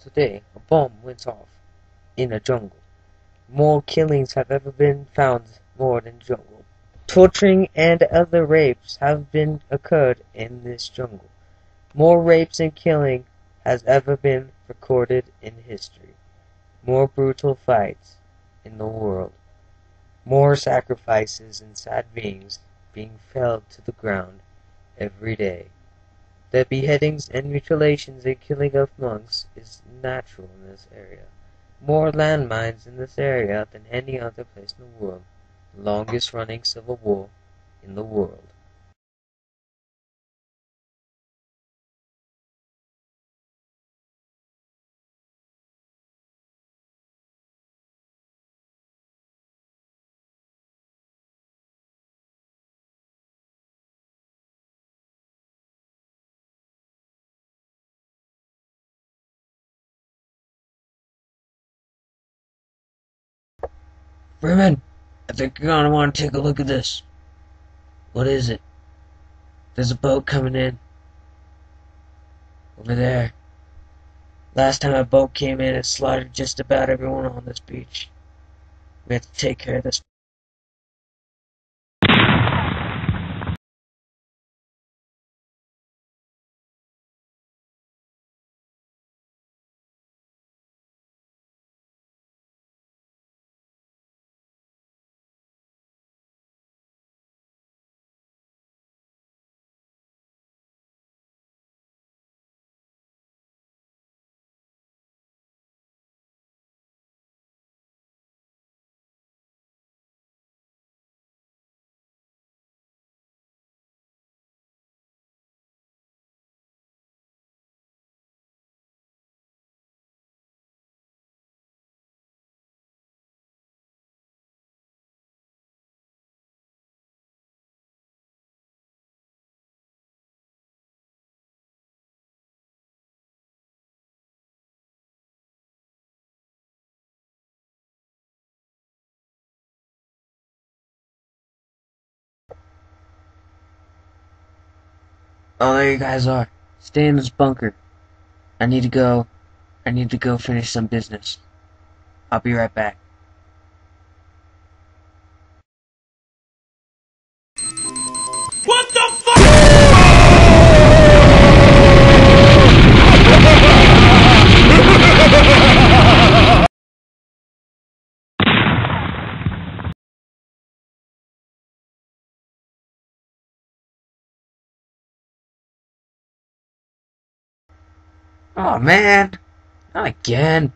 Today, a bomb went off in a jungle. More killings have ever been found more than jungle. Torturing and other rapes have been occurred in this jungle. More rapes and killing has ever been recorded in history. More brutal fights in the world. More sacrifices and sad beings being felled to the ground every day. The beheadings and mutilations and killing of monks is natural in this area. More landmines in this area than any other place in the world. Longest running civil war in the world. Freeman, I think you're gonna want to take a look at this. What is it? There's a boat coming in. Over there. Last time a boat came in, it slaughtered just about everyone on this beach. We have to take care of this. Oh, there you guys are. Stay in this bunker. I need to go. I need to go finish some business. I'll be right back. Oh, oh man, not again.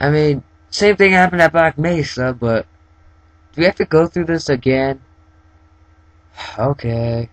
I mean, same thing happened at Black Mesa, but do we have to go through this again? Okay.